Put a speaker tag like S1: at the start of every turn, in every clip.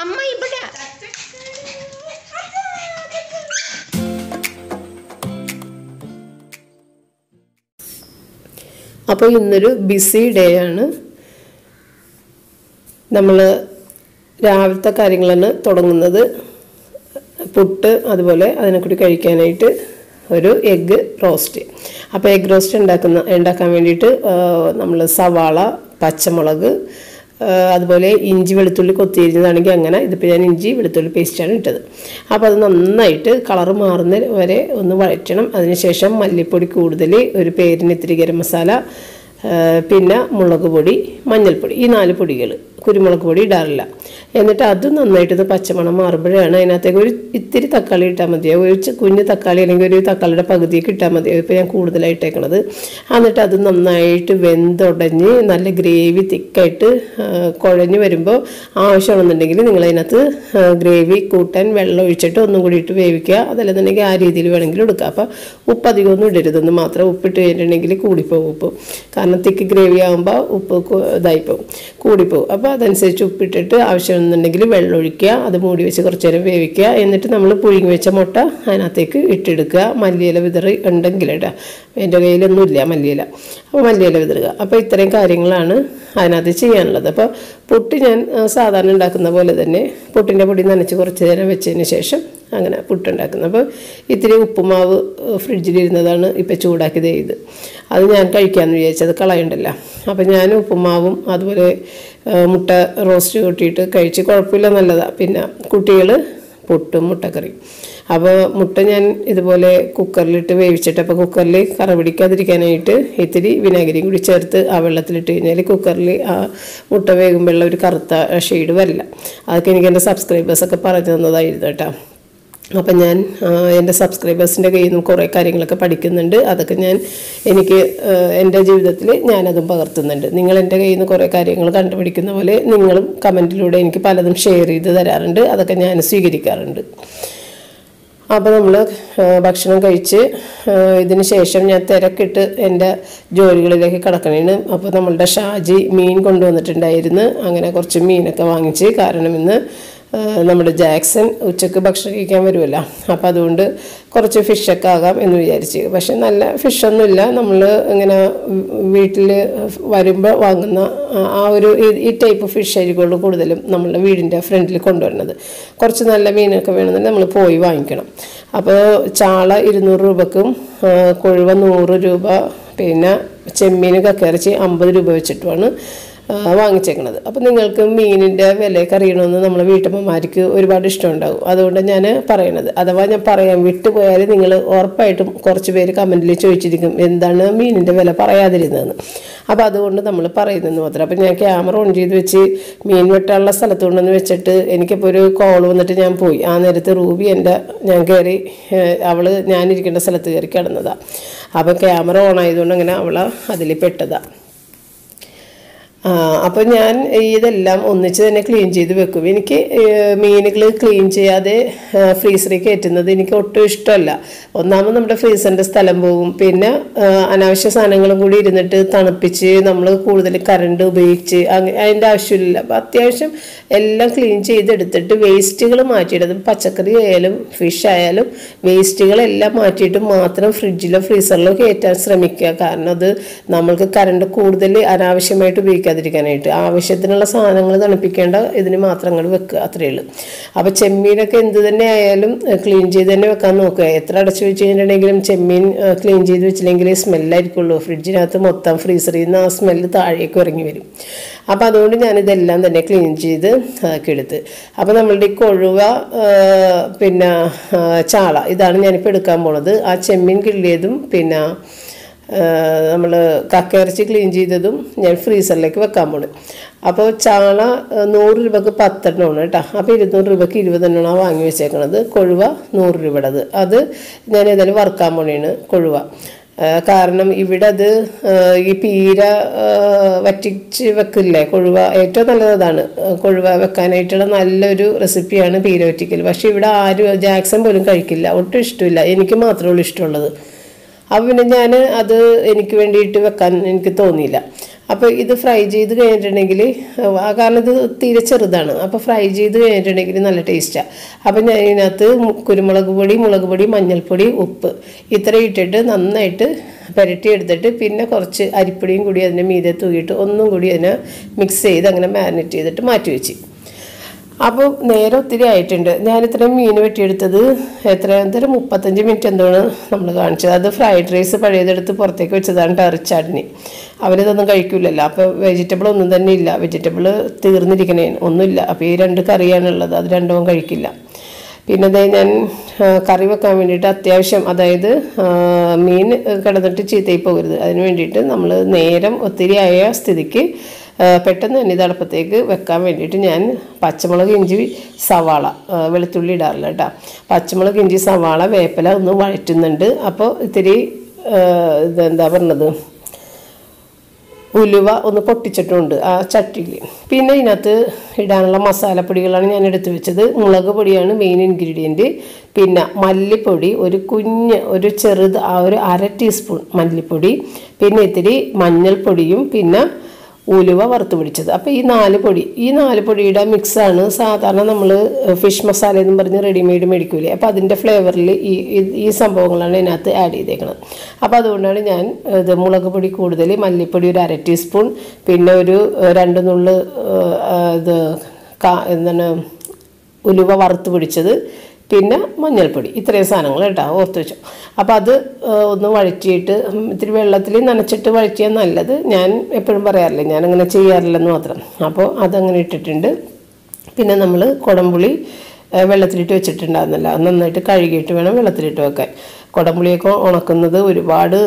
S1: അമ്മ ഇവിടെ.
S2: അപ്പോൾ ഇന്നൊരു ബിസി ഡേ ആണ്. നമ്മൾ രാവിലത്തെ കാര്യങ്ങളാണ് തുടങ്ങുന്നത്. പുട്ട് അതുപോലെ അതിനെ കൂടി കഴിക്കാനായിട്ട് ഒരു എഗ്ഗ് റോസ്റ്റ് അപ്പോൾ എഗ്ഗ് റോസ്റ്റ് ഉണ്ടാക്കുന്ന ഉണ്ടാക്കാൻ വേണ്ടിയിട്ട് നമ്മൾ സവാള പച്ചമുളക് അതുപോലെ ഇഞ്ചി വെളുത്തുള്ളി കൊത്തിയിരുന്നതാണെങ്കിൽ അങ്ങനെ ഇതിപ്പോൾ ഞാൻ ഇഞ്ചി വെളുത്തുള്ളി പേസ്റ്റാണ് ഇട്ടത്. അപ്പോൾ അത് നന്നായിട്ട് കളർ മാറുന്ന വരെ ഒന്ന് വഴറ്റണം. അതിനുശേഷം മല്ലിപ്പൊടി കൂടുതൽ ഒരു പേരിന് ഇത്തിരി ഗരം മസാല പിന്നെ മുളക് പൊടി മഞ്ഞൾപ്പൊടി ഈ നാല് പൊടികൾ കുരുമുളക് പൊടി ഇടാറില്ല. എന്നിട്ട് അത് നന്നായിട്ടത് പച്ചമണം മാറുമ്പോഴാണ് അതിനകത്തേക്ക് ഒരു ഇത്തിരി തക്കാളി ഇട്ടാൽ മതിയോ ഒരു കുഞ്ഞ് തക്കാളി അല്ലെങ്കിൽ ഒരു തക്കാളിയുടെ പകുതിയൊക്കെ ഇട്ടാൽ മതിയോ ഇപ്പോൾ ഞാൻ കൂടുതലായിട്ടേക്കണത് എന്നിട്ട് അത് നന്നായിട്ട് വെന്തുടഞ്ഞ് നല്ല ഗ്രേവി തിക്കായിട്ട് കുഴഞ്ഞ് വരുമ്പോൾ ആവശ്യമാണെന്നുണ്ടെങ്കിൽ നിങ്ങൾ അതിനകത്ത് ഗ്രേവി കൂട്ടാൻ വെള്ളം ഒഴിച്ചിട്ട് ഒന്നും കൂടി ഇട്ട് വേവിക്കുക. അതല്ലെന്നുണ്ടെങ്കിൽ ആ രീതിയിൽ വേണമെങ്കിലും എടുക്കുക അപ്പോൾ ഉപ്പ് അധികമൊന്നും ഇടരുതെന്ന് മാത്രം ഉപ്പിട്ട് കഴിഞ്ഞിട്ടുണ്ടെങ്കിൽ കൂടിപ്പോകും ഉപ്പ്. കാരണം തിക്ക് ഗ്രേവി ആകുമ്പോൾ ഉപ്പ് ഇതായിപ്പോവും കൂടിപ്പോവും അപ്പോൾ അതനുസരിച്ച് ഉപ്പിട്ടിട്ട് ആവശ്യമെന്നുണ്ടെങ്കിൽ വെള്ളം ഒഴിക്കുക അത് മൂടി വെച്ച് കുറച്ച് നേരം വേവിക്കുക. എന്നിട്ട് നമ്മൾ പുഴുങ്ങി വെച്ച മുട്ട അതിനകത്തേക്ക് ഇട്ടെടുക്കുക. മല്ലിയില വിതറി ഉണ്ടെങ്കിൽ ഇടുക എന്റെ കയ്യിലൊന്നും ഇല്ല മല്ലിയില. അപ്പോൾ മല്ലിയില വിതറുക. അപ്പോൾ ഇത്രയും കാര്യങ്ങളാണ് അതിനകത്ത് ചെയ്യാനുള്ളത്. അപ്പോൾ പുട്ട് ഞാൻ സാധാരണ ഉണ്ടാക്കുന്ന പോലെ തന്നെ പുട്ടിന്റെ പൊടി നനച്ച് കുറച്ച് നേരം വെച്ചതിന് ശേഷം അങ്ങനെ പുട്ടുണ്ടാക്കുന്നത്. അപ്പോൾ ഇത്തിരി ഉപ്പുമാവ് ഫ്രിഡ്ജിലിരുന്നതാണ് ഇപ്പം ചൂടാക്കിയത് ഇത്. അത് ഞാൻ കഴിക്കാമെന്ന് വിചാരിച്ചത് കളയണ്ടല്ലോ. അപ്പം ഞാൻ ഉപ്പുമാവും അതുപോലെ മുട്ട റോസ്റ്റ് കൂട്ടിയിട്ട് കഴിച്ച് കുഴപ്പമില്ല നല്ലതാണ് പിന്നെ കുട്ടികൾ പുട്ടും മുട്ടക്കറിയും. അപ്പോൾ മുട്ട ഞാൻ ഇതുപോലെ കുക്കറിലിട്ട് വേവിച്ചിട്ട് അപ്പോൾ കുക്കറിൽ കറ പിടിക്കാതിരിക്കാനായിട്ട് ഇത്തിരി വിനാഗിരിയും കൂടി ചേർത്ത് ആ വെള്ളത്തിലിട്ട് കഴിഞ്ഞാൽ കുക്കറിൽ ആ മുട്ട വേകുമ്പോഴുള്ള ഒരു കറുത്ത ഷെയ്ഡ് വരില്ല. അതൊക്കെ എനിക്ക് എന്റെ സബ്സ്ക്രൈബേഴ്സൊക്കെ പറഞ്ഞു തന്നതായിരുന്നു കേട്ടോ. അപ്പം ഞാൻ എന്റെ സബ്സ്ക്രൈബേഴ്സിന്റെ കയ്യിൽ നിന്നും കുറേ കാര്യങ്ങളൊക്കെ പഠിക്കുന്നുണ്ട്. അതൊക്കെ ഞാൻ എനിക്ക് എന്റെ ജീവിതത്തിൽ ഞാനതും പകർത്തുന്നുണ്ട്. നിങ്ങൾ എന്റെ കയ്യിൽ നിന്ന് കുറേ കാര്യങ്ങൾ കണ്ടുപിടിക്കുന്ന പോലെ നിങ്ങളും കമന്റിലൂടെ എനിക്ക് പലതും ഷെയർ ചെയ്ത് തരാറുണ്ട്. അതൊക്കെ ഞാൻ സ്വീകരിക്കാറുണ്ട്. അപ്പോൾ നമ്മൾ ഭക്ഷണം കഴിച്ച് ഇതിന് ശേഷം ഞാൻ തിരക്കിട്ട് എന്റെ ജോലികളിലേക്ക് കിടക്കണേണ് അപ്പോൾ നമ്മളുടെ ഷാജി മീൻ കൊണ്ടുവന്നിട്ടുണ്ടായിരുന്നു. അങ്ങനെ കുറച്ച് മീനൊക്കെ വാങ്ങിച്ച് കാരണം ഇന്ന് നമ്മുടെ ജാക്സൺ ഉച്ചയ്ക്ക് ഭക്ഷണം കഴിക്കാൻ വരുമല്ലോ. അപ്പോൾ അതുകൊണ്ട് കുറച്ച് ഫിഷൊക്കെ ആകാം എന്ന് വിചാരിച്ച്. പക്ഷെ നല്ല ഫിഷൊന്നുമില്ല നമ്മൾ ഇങ്ങനെ വീട്ടിൽ വരുമ്പോൾ വാങ്ങുന്ന ആ- ഒരു ഈ- ടൈപ്പ് ഫിഷ് ആയിരിക്കുള്ളൂ കൂടുതലും നമ്മളുടെ വീടിന്റെ ഫ്രണ്ടിൽ കൊണ്ടുവരുന്നത്. കുറച്ച് നല്ല മീനൊക്കെ വേണമെന്നുണ്ടെങ്കിൽ നമ്മൾ പോയി വാങ്ങിക്കണം. അപ്പോൾ ചാള ഇരുന്നൂറ് രൂപക്കും കൊഴുവ നൂറ് രൂപ പിന്നെ ചെമ്മീൻ കക്കയിറച്ചി അമ്പത് രൂപ വെച്ചിട്ടുമാണ്. വാങ്ങിച്ചേക്കണത്. അപ്പോൾ നിങ്ങൾക്ക് മീനിന്റെ വിലയൊക്കെ അറിയണമെന്ന് നമ്മളെ വീട്ടമ്മമാർക്ക് ഒരുപാട് ഇഷ്ടമുണ്ടാകും അതുകൊണ്ട് ഞാൻ പറയണത്. അഥവാ ഞാൻ പറയാം വിട്ടുപോയാൽ നിങ്ങൾ ഉറപ്പായിട്ടും കുറച്ച് പേര് കമന്റിൽ ചോദിച്ചിരിക്കും എന്താണ് മീനിന്റെ വില പറയാതിരുന്നതെന്ന്. അപ്പോൾ അതുകൊണ്ട് നമ്മൾ പറയുന്നതെന്ന് മാത്രം. അപ്പോൾ ഞാൻ ക്യാമറ ഓൺ ചെയ്ത് വെച്ച് മീൻ വെട്ടാനുള്ള സ്ഥലത്ത് കൊണ്ടുവന്ന് വെച്ചിട്ട് എനിക്കിപ്പോൾ ഒരു കോൾ വന്നിട്ട് ഞാൻ പോയി. ആ നേരത്ത് റൂബി എന്റെ ഞാൻ കയറി അവൾ ഞാനിരിക്കേണ്ട സ്ഥലത്ത് കയറി കിടന്നതാണ് അപ്പോൾ ക്യാമറ ഓൺ ആയതുകൊണ്ട് അങ്ങനെ അവൾ അതിൽ പെട്ടതാണ് അപ്പോൾ ഞാൻ ഇതെല്ലാം ഒന്നിച്ച് തന്നെ ക്ലീൻ ചെയ്ത് വെക്കും. എനിക്ക് മീനുകൾ ക്ലീൻ ചെയ്യാതെ ഫ്രീസറിൽ കയറ്റുന്നത് എനിക്ക് ഒട്ടും ഇഷ്ടമല്ല. ഒന്നാമത് നമ്മുടെ ഫ്രീസറിന്റെ സ്ഥലം പോകും. പിന്നെ അനാവശ്യ സാധനങ്ങളും കൂടി ഇരുന്നിട്ട് തണുപ്പിച്ച് നമ്മൾ കൂടുതൽ കറണ്ട് ഉപയോഗിച്ച് അതിന്റെ ആവശ്യമില്ല അപ്പോൾ അത്യാവശ്യം എല്ലാം ക്ലീൻ ചെയ്തെടുത്തിട്ട് വേസ്റ്റുകൾ മാറ്റിയിടും. പച്ചക്കറി ആയാലും ഫിഷ് ആയാലും വേസ്റ്റുകളെല്ലാം മാറ്റിയിട്ട് മാത്രം ഫ്രിഡ്ജിലോ ഫ്രീസറിലോ കയറ്റാൻ ശ്രമിക്കുക. കാരണം അത് നമ്മൾക്ക് കറണ്ട് കൂടുതൽ അനാവശ്യമായിട്ട് ഉപയോഗിക്കാതിരിക്കാനായിട്ട് ആവശ്യത്തിനുള്ള സാധനങ്ങൾ തണുപ്പിക്കേണ്ട ഇതിന് മാത്രം അങ്ങോട്ട് വെക്കുക അത്രയേ ഉള്ളൂ. അപ്പോൾ ചെമ്മീനൊക്കെ എന്ത് തന്നെ ആയാലും ക്ലീൻ ചെയ്ത് തന്നെ വെക്കാൻ നോക്കുക. എത്ര അടച്ചു വെച്ച് കഴിഞ്ഞിട്ടുണ്ടെങ്കിലും ചെമ്മീൻ ക്ലീൻ ചെയ്ത് വെച്ചില്ലെങ്കിൽ സ്മെല്ലായിരിക്കുള്ളൂ ഫ്രിഡ്ജിനകത്ത് മൊത്തം ഫ്രീസറിൽ നിന്ന് ആ സ്മെല്ല് താഴേക്ക് ഇറങ്ങി വരും. അപ്പോൾ അതുകൊണ്ട് ഞാനിതെല്ലാം തന്നെ ക്ലീൻ ചെയ്ത് എടുത്ത്. അപ്പോൾ നമ്മളുടെ ഈ കൊഴുവ പിന്നെ ചാള ഇതാണ് ഞാനിപ്പോൾ എടുക്കാൻ പോണത്. ആ ചെമ്മീൻ കിള്ളിയതും പിന്നെ നമ്മൾ കക്കയിറച്ചി ക്ലീൻ ചെയ്തതും ഞാൻ ഫ്രീസറിലേക്ക് വെക്കാൻ പോണ്. അപ്പോൾ ചാള നൂറ് രൂപക്ക് പത്തെണ്ണമാണ് കേട്ടോ. അപ്പോൾ ഇരുന്നൂറ് രൂപക്ക് ഇരുപതെണ്ണമാണ് വാങ്ങി വെച്ചേക്കണത്. കൊഴുവ നൂറ് രൂപയുടേത്. അത് ഞാൻ ഏതായാലും വറുക്കാൻ പോണേണ് കൊഴുവ. കാരണം ഇവിടെ അത് ഈ പീര വറ്റിച്ച് വെക്കില്ലേ കൊഴുവ? ഏറ്റവും നല്ലത് അതാണ്. കൊഴുവ വെക്കാനായിട്ടുള്ള നല്ലൊരു റെസിപ്പിയാണ് പീര വറ്റിക്കൽ പക്ഷേ ഇവിടെ ആരും ജാക്സൺ പോലും കഴിക്കില്ല. ഒട്ടും ഇഷ്ടമില്ല. എനിക്ക് മാത്രമേ ഉള്ളൂ ഇഷ്ടമുള്ളത്. അപ്പോൾ പിന്നെ ഞാൻ അത് എനിക്ക് വേണ്ടിയിട്ട് വെക്കാൻ എനിക്ക് തോന്നിയില്ല. അപ്പോൾ ഇത് ഫ്രൈ ചെയ്ത് കഴിഞ്ഞിട്ടുണ്ടെങ്കിൽ ആ കാരണം ഇത് തീരെ ചെറുതാണ്. അപ്പോൾ ഫ്രൈ ചെയ്ത് കഴിഞ്ഞിട്ടുണ്ടെങ്കിൽ നല്ല ടേസ്റ്റാണ് അപ്പം ഞാൻ ഇതിനകത്ത് കുരുമുളക് പൊടി മുളക് പൊടി മഞ്ഞൾപ്പൊടി ഉപ്പ് ഇത്ര ഇട്ടിട്ട് നന്നായിട്ട് പുരട്ടി എടുത്തിട്ട് പിന്നെ കുറച്ച് അരിപ്പൊടിയും കൂടി അതിന്റെ മീതെ തൂക്കിയിട്ട് ഒന്നും കൂടി അതിനെ മിക്സ് ചെയ്ത് അങ്ങനെ മാരിനേറ്റ് ചെയ്തിട്ട് മാറ്റി വെച്ച്. അപ്പോൾ നേരെ ഒത്തിരി ആയിട്ടുണ്ട്. ഞാൻ ഇത്രയും മീൻ വെട്ടിയെടുത്തത് എത്ര? എന്തൊരു മുപ്പത്തഞ്ച് മിനിറ്റ് എന്താണ് നമ്മൾ കാണിച്ചത്. അത് ഫ്രൈഡ് റൈസ് പഴയതെടുത്ത് പുറത്തേക്ക് വെച്ചതാണ് ടെറിച്ചാടിന് അവരിതൊന്നും കഴിക്കില്ലല്ലോ അപ്പോൾ വെജിറ്റബിൾ ഒന്നും തന്നെ ഇല്ല. വെജിറ്റബിൾ തീർന്നിരിക്കണേ. ഒന്നുമില്ല. അപ്പോൾ ഈ രണ്ട് കറിയാണുള്ളത് അത് രണ്ടും കഴിക്കില്ല. പിന്നെ ദേ ഞാൻ കറി വെക്കാൻ വേണ്ടിയിട്ട് അത്യാവശ്യം അതായത് മീൻ കിടന്നിട്ട് ചീത്തയിൽ പോകരുത്. അതിന് വേണ്ടിയിട്ട് നമ്മൾ നേരം ഒത്തിരി ആയ സ്ഥിതിക്ക് പെട്ടെന്ന് തന്നെ ഇത് വെക്കാൻ വേണ്ടിയിട്ട് ഞാൻ പച്ചമുളക് ഇഞ്ചി സവാള വെളുത്തുള്ളി ഇടാറില്ല കേട്ടോ. പച്ചമുളക് ഇഞ്ചി സവാള വേപ്പില ഒന്ന് വഴറ്റുന്നുണ്ട്. അപ്പോൾ ഇത്തിരി ഇതെന്താ പറഞ്ഞത്? ഉലുവ ഒന്ന് പൊട്ടിച്ചിട്ടുണ്ട് ആ ചട്ടിയിൽ. പിന്നെ ഇതിനകത്ത് ഇടാനുള്ള മസാലപ്പൊടികളാണ് ഞാൻ എടുത്തു വെച്ചത്. മുളക് പൊടിയാണ് മെയിൻ ഇൻഗ്രീഡിയന്റ് പിന്നെ മല്ലിപ്പൊടി ഒരു കുഞ്ഞ് ഒരു ചെറുത് ആ ഒരു അര ടീസ്പൂൺ മല്ലിപ്പൊടി. പിന്നെ ഇത്തിരി മഞ്ഞൾപ്പൊടിയും പിന്നെ ഉലുവ വറുത്ത് പിടിച്ചത്. അപ്പോൾ ഈ നാല് പൊടി ഈ നാല് പൊടിയുടെ മിക്സാണ് സാധാരണ നമ്മൾ ഫിഷ് മസാല എന്ന് പറഞ്ഞ് റെഡിമെയ്ഡ് മേടിക്കൂലേ. അപ്പോൾ അതിന്റെ ഫ്ലേവറിൽ ഈ ഈ- സംഭവങ്ങളാണ് ഇതിനകത്ത് ആഡ് ചെയ്തേക്കുന്നത് അപ്പോൾ അതുകൊണ്ടാണ് ഞാൻ ഇത് മുളക് പൊടി കൂടുതൽ മല്ലിപ്പൊടി ഒരു അര ടീസ്പൂൺ പിന്നെ ഒരു രണ്ട് നുള്ള് ഇത് കാ എന്താണ് ഉലുവ വറുത്ത് പിടിച്ചത് പിന്നെ മഞ്ഞൾപ്പൊടി. ഇത്രയും സാധനങ്ങൾ കേട്ടോ ഓർത്ത് വെച്ചു. അപ്പോൾ അത് ഒന്ന് വഴറ്റിയിട്ട് ഇത്തിരി വെള്ളത്തിൽ നനച്ചിട്ട് വഴറ്റിയാൽ നല്ലത്. ഞാൻ എപ്പോഴും പറയാറില്ല ഞാനങ്ങനെ ചെയ്യാറില്ലെന്ന് മാത്രം. അപ്പോൾ അതങ്ങനെ ഇട്ടിട്ടുണ്ട്. പിന്നെ നമ്മൾ കുടംപുളി വെള്ളത്തിലിട്ട് വെച്ചിട്ടുണ്ടായിരുന്നല്ലോ. നന്നായിട്ട് കഴുകിയിട്ട് വേണം വെള്ളത്തിലിട്ട് വെക്കാൻ. കുടംപുളിയൊക്കെ ഉണക്കുന്നത് ഒരുപാട്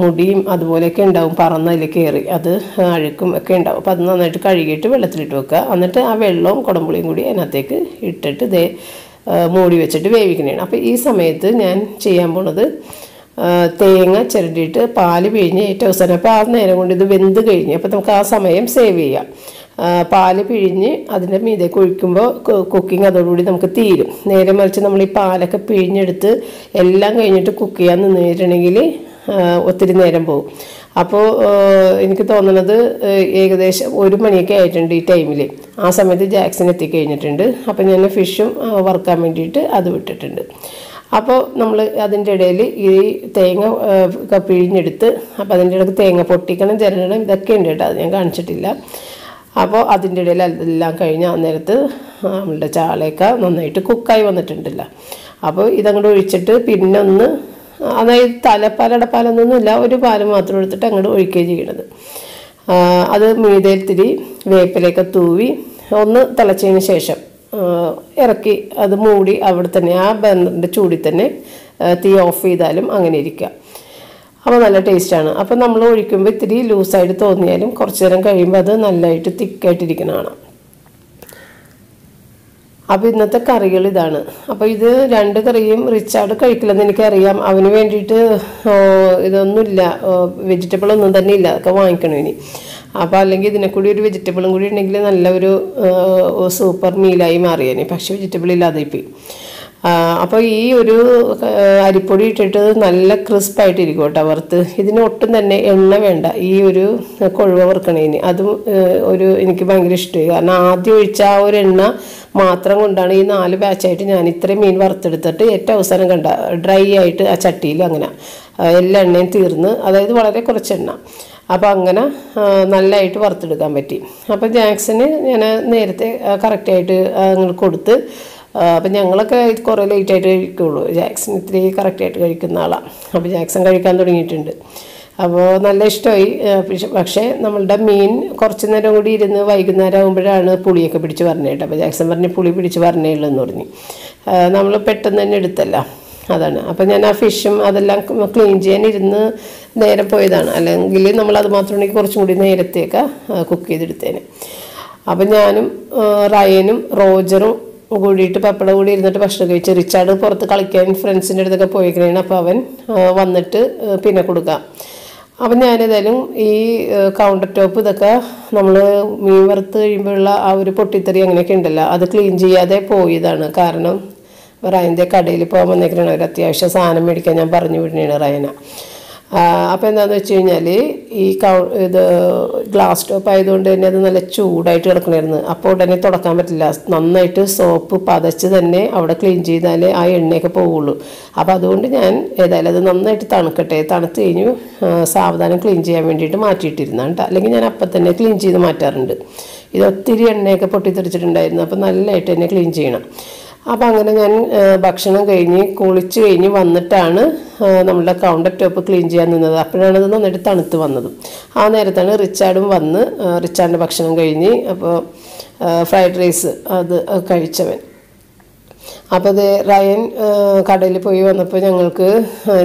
S2: മുടിയും അതുപോലെയൊക്കെ ഉണ്ടാവും പറന്നതിൽ കയറി. അത് അഴുക്കും ഒക്കെ ഉണ്ടാവും. അപ്പോൾ അത് നന്നായിട്ട് കഴുകിയിട്ട് വെള്ളത്തിലിട്ട് വെക്കുക. എന്നിട്ട് ആ വെള്ളവും കുടംപുളിയും കൂടി അതിനകത്തേക്ക് ഇട്ടിട്ട് ദേ മൂടി വെച്ചിട്ട് വേവിക്കുന്നതാണ്. അപ്പോൾ ഈ സമയത്ത് ഞാൻ ചെയ്യാൻ പോണത് തേങ്ങ ചിരണ്ടിയിട്ട് പാൽ പിഴിഞ്ഞ് ഏറ്റവും അവസാനം അപ്പോൾ ആ നേരം കൊണ്ട് ഇത് വെന്ത് കഴിഞ്ഞ് അപ്പോൾ നമുക്ക് ആ സമയം സേവ് ചെയ്യാം. പാൽ പിഴിഞ്ഞ് അതിന്റെ മീതെ ഒഴിക്കുമ്പോൾ കുക്കിംഗ് അതോടുകൂടി നമുക്ക് തീരും. നേരെ മറിച്ച് നമ്മൾ ഈ പാലൊക്കെ പിഴിഞ്ഞെടുത്ത് എല്ലാം കഴിഞ്ഞിട്ട് കുക്ക് ചെയ്യാൻ നിന്നിട്ടുണ്ടെങ്കിൽ ഒത്തിരി നേരം പോകും. അപ്പോൾ എനിക്ക് തോന്നുന്നത് ഏകദേശം ഒരു മണിയൊക്കെ ആയിട്ടുണ്ട് ഈ ടൈമിൽ ആ സമയത്ത് ജാക്സൺ എത്തിക്കഴിഞ്ഞിട്ടുണ്ട്. അപ്പോൾ ഞാൻ ഫിഷും വറുക്കാൻ വേണ്ടിയിട്ട് അത് വിട്ടിട്ടുണ്ട്. അപ്പോൾ നമ്മൾ അതിന്റെ ഇടയിൽ ഈ തേങ്ങ പിഴിഞ്ഞെടുത്ത് അപ്പോൾ അതിന്റെ ഇടയ്ക്ക് തേങ്ങ പൊട്ടിക്കണം ചിരണം ഇതൊക്കെ ഉണ്ട് കേട്ടോ അത് ഞാൻ കാണിച്ചിട്ടില്ല. അപ്പോൾ അതിന്റെ ഇടയിൽ എല്ലാം കഴിഞ്ഞ് ആ നേരത്ത് നമ്മളുടെ ചാളയൊക്കെ നന്നായിട്ട് കുക്കായി വന്നിട്ടുണ്ടല്ലോ. അപ്പോൾ ഇതങ്ങോട്ട് ഒഴിച്ചിട്ട് പിന്നെ ഒന്ന് അതായത് തലപ്പാലയുടെ പാലൊന്നുമില്ല ഒരു പാൽ മാത്രം എടുത്തിട്ട് അങ്ങോട്ട് ഒഴിക്കുകയും ചെയ്യണത്. അത് മീതേത്തിരി വേപ്പിലേക്ക് തൂവി ഒന്ന് തിളച്ചതിന് ശേഷം ഇറക്കി അത് മൂടി അവിടെ തന്നെ ആ ബർണറിന്റെ ചൂടി തന്നെ തീ ഓഫ് ചെയ്താലും അങ്ങനെ ഇരിക്കുക. അപ്പോൾ നല്ല ടേസ്റ്റാണ് അപ്പോൾ നമ്മൾ ഒഴിക്കുമ്പോൾ ഇത്തിരി ലൂസായിട്ട് തോന്നിയാലും കുറച്ച് നേരം കഴിയുമ്പോൾ അത് നല്ലതായിട്ട് തിക്കായിട്ടിരിക്കണതാണ് അപ്പോൾ ഇന്നത്തെ കറികൾ ഇതാണ്. അപ്പോൾ ഇത് രണ്ട് കറിയും റിച്ചാർഡ് കഴിക്കില്ലെന്ന് എനിക്കറിയാം. അവന് വേണ്ടിയിട്ട് ഇതൊന്നുമില്ല. വെജിറ്റബിൾ ഒന്നും തന്നെ ഇല്ല. അതൊക്കെ വാങ്ങിക്കണം ഇനി. അപ്പോൾ അല്ലെങ്കിൽ ഇതിനെ കൂടി ഒരു വെജിറ്റബിളും കൂടി ഉണ്ടെങ്കിൽ നല്ലൊരു സൂപ്പർ മീലായി മാറിയേനെ. പക്ഷേ വെജിറ്റബിൾ ഇല്ലാതെ പോയി അപ്പോൾ ഈ ഒരു അരിപ്പൊടി ഇട്ടിട്ട് നല്ല ക്രിസ്പായിട്ടിരിക്കും കേട്ടോ വറുത്ത്. ഇതിന് ഒട്ടും തന്നെ എണ്ണ വേണ്ട. ഈ ഒരു കൊഴുവ വറുക്കണേന്. അതും ഒരു എനിക്ക് ഭയങ്കര ഇഷ്ടമായി കാരണം ആദ്യം ഒഴിച്ച ആ ഒരു എണ്ണ മാത്രം കൊണ്ടാണ് ഈ നാല് ബാച്ചായിട്ട് ഞാൻ ഇത്രയും മീൻ വറുത്തെടുത്തിട്ട് ഏറ്റവും അവസാനം കണ്ട ഡ്രൈ ആയിട്ട് ആ ചട്ടിയിൽ അങ്ങനെ എല്ലാ എണ്ണയും തീർന്ന് അതായത് വളരെ കുറച്ച് എണ്ണ. അപ്പോൾ അങ്ങനെ നല്ലതായിട്ട് വറുത്തെടുക്കാൻ പറ്റി. അപ്പോൾ ജാക്സന് ഞാൻ നേരത്തെ കറക്റ്റായിട്ട് നിങ്ങൾക്ക് കൊടുത്ത് അപ്പം ഞങ്ങളൊക്കെ കുറേ ലേറ്റായിട്ട് കഴിക്കുള്ളൂ. ജാക്സൺ ഇത്തിരി കറക്റ്റായിട്ട് കഴിക്കുന്ന ആളാണ് അപ്പോൾ ജാക്സൺ കഴിക്കാൻ തുടങ്ങിയിട്ടുണ്ട്. അപ്പോൾ നല്ല ഇഷ്ടമായി. പക്ഷേ നമ്മളുടെ മീൻ കുറച്ച് നേരം കൂടി ഇരുന്ന് വൈകുന്നേരം ആകുമ്പോഴാണ് പുളിയൊക്കെ പിടിച്ച് പറഞ്ഞിട്ട് അപ്പോൾ ജാക്സൺ പറഞ്ഞ് പുളി പിടിച്ച് പറഞ്ഞേ ഉള്ളൂ എന്ന് പറഞ്ഞു. നമ്മൾ പെട്ടെന്ന് തന്നെ എടുത്തല്ല. അതാണ്. അപ്പം ഞാൻ ആ ഫിഷും അതെല്ലാം ക്ലീൻ ചെയ്യാൻ ഇരുന്ന് നേരം പോയതാണ്. അല്ലെങ്കിൽ നമ്മൾ അത് മാത്രമാണെങ്കിൽ കുറച്ചും കൂടി നേരത്തേക്ക് കുക്ക് ചെയ്തെടുത്തേനെ. അപ്പം ഞാനും റയനും റോജറും കൂടിയിട്ട് പപ്പടം കൂടി ഇരുന്നിട്ട് ഭക്ഷണം കഴിച്ച് റിച്ചാർഡ് പുറത്ത് കളിക്കാൻ ഫ്രണ്ട്സിന്റെ അടുത്തൊക്കെ പോയിക്കണേണ് അപ്പോൾ അവൻ വന്നിട്ട് പിന്നെ കൊടുക്കാം. അപ്പം ഞാനേതായാലും ഈ കൗണ്ടർ ടോപ്പ് ഇതൊക്കെ നമ്മൾ മീൻ വറുത്ത് കഴിയുമ്പോഴുള്ള ആ ഒരു പൊട്ടിത്തെറി അങ്ങനെയൊക്കെ ഉണ്ടല്ലോ അത് ക്ലീൻ ചെയ്യാതെ പോയതാണ്. കാരണം റയന്റെ കടയിൽ പോകാൻ വന്നേക്കണ ഒരു അത്യാവശ്യം സാധനം മേടിക്കാൻ ഞാൻ പറഞ്ഞു വിടണേണ് റയന. അപ്പോൾ എന്താണെന്ന് വെച്ച് കഴിഞ്ഞാൽ ഈ കൗ ഇത് ഗ്ലാസ് ടോപ്പ് ആയതുകൊണ്ട് തന്നെ അത് നല്ല ചൂടായിട്ട് കിടക്കണമായിരുന്നു അപ്പോൾ ഉടനെ തുടക്കാൻ പറ്റില്ല. നന്നായിട്ട് സോപ്പ് പതച്ച് തന്നെ അവിടെ ക്ലീൻ ചെയ്താലേ ആ എണ്ണയൊക്കെ പോവുള്ളൂ. അപ്പോൾ അതുകൊണ്ട് ഞാൻ ഏതായാലും അത് നന്നായിട്ട് തണുക്കട്ടെ. തണുത്ത് കഴിഞ്ഞു സാവധാനം ക്ലീൻ ചെയ്യാൻ വേണ്ടിയിട്ട് മാറ്റിയിട്ടിരുന്നാണ് കേട്ടോ. അല്ലെങ്കിൽ ഞാൻ അപ്പം തന്നെ ക്ലീൻ ചെയ്ത് മാറ്റാറുണ്ട്. ഇത് ഒത്തിരി എണ്ണയൊക്കെ പൊട്ടിത്തെറിച്ചിട്ടുണ്ടായിരുന്നു. അപ്പോൾ നല്ലതായിട്ട് തന്നെ ക്ലീൻ ചെയ്യണം. അപ്പം അങ്ങനെ ഞാൻ ഭക്ഷണം കഴിഞ്ഞ് കുളിച്ച് കഴിഞ്ഞ് വന്നിട്ടാണ് നമ്മുടെ കൗണ്ടർ ടോപ്പ് ക്ലീൻ ചെയ്യാൻ നിന്നത്. അപ്പോഴാണ് ഇത് നന്നായിട്ട് തണുത്ത് വന്നത്. ആ നേരത്താണ് റിച്ചാർഡും വന്ന് റിച്ചാർഡിന്റെ ഭക്ഷണം കഴിഞ്ഞ് അപ്പോൾ ഫ്രൈഡ് റൈസ് അത് കഴിച്ചവൻ. അപ്പോൾ അത് റയൻ കടയിൽ പോയി വന്നപ്പോൾ ഞങ്ങൾക്ക്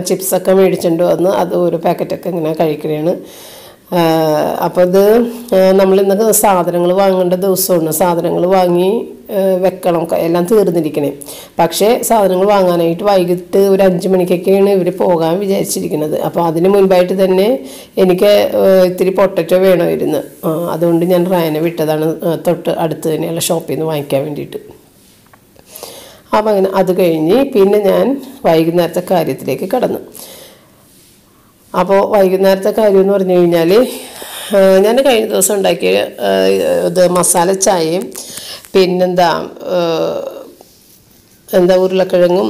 S2: ചിപ്സൊക്കെ മേടിച്ചിട്ടുണ്ട് വന്ന് അത് ഒരു പാക്കറ്റൊക്കെ ഇങ്ങനെ കഴിക്കണേണ്. അപ്പോൾ ഇത് നമ്മൾ ഇന്നൊക്കെ സാധനങ്ങൾ വാങ്ങേണ്ട ദിവസമാണ്. സാധനങ്ങൾ വാങ്ങി വെക്കണം. എല്ലാം തീർന്നിരിക്കണേ. പക്ഷേ സാധനങ്ങൾ വാങ്ങാനായിട്ട് വൈകിട്ട് ഒരു അഞ്ച് മണിക്കൊക്കെയാണ് ഇവർ പോകാൻ വിചാരിച്ചിരിക്കുന്നത്. അപ്പോൾ അതിന് മുൻപായിട്ട് തന്നെ എനിക്ക് ഇത്തിരി പൊട്ടറ്റോ വേണമായിരുന്നു. അതുകൊണ്ട് ഞാൻ റയനെ വിട്ടതാണ്. തൊട്ട് അടുത്ത് തന്നെയുള്ള ഷോപ്പിൽ നിന്ന് വാങ്ങിക്കാൻ വേണ്ടിയിട്ട്. അപ്പം അങ്ങനെ അത് കഴിഞ്ഞ് പിന്നെ ഞാൻ വൈകുന്നേരത്തെ കാര്യത്തിലേക്ക് കടന്നു. അപ്പോൾ വൈകുന്നേരത്തെ കാര്യം എന്ന് പറഞ്ഞു കഴിഞ്ഞാൽ ഞാൻ കഴിഞ്ഞ ദിവസം ഉണ്ടാക്കിയ ഇത് മസാല ചായയും പിന്നെന്താ എന്താ ഉരുളക്കിഴങ്ങും